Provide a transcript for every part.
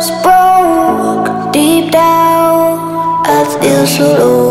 was broke deep down. I feel so low.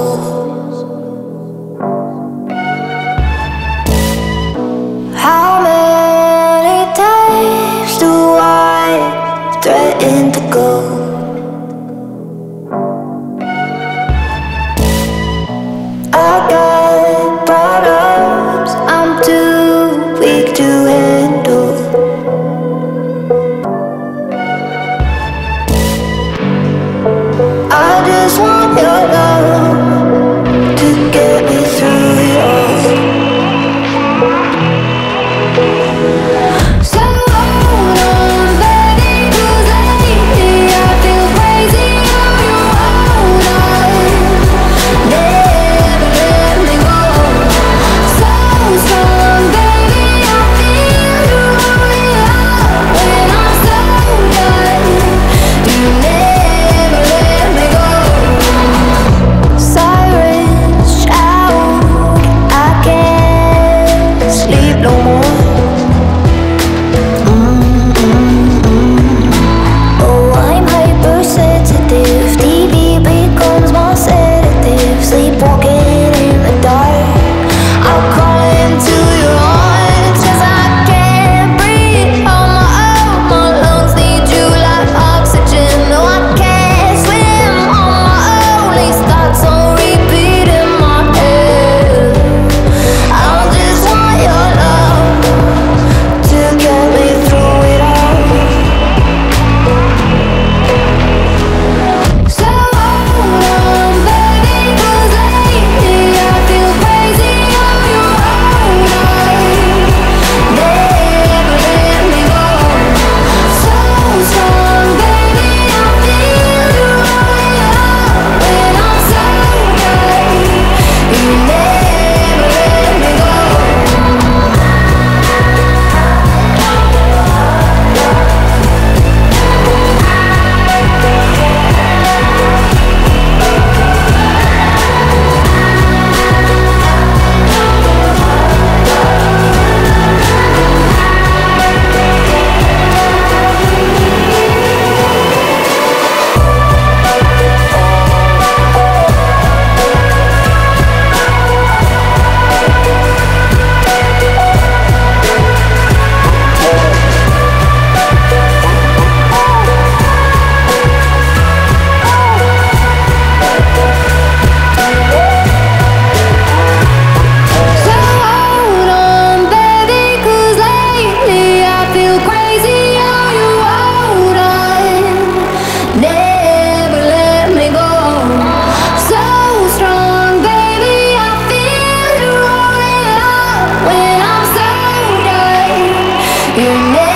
me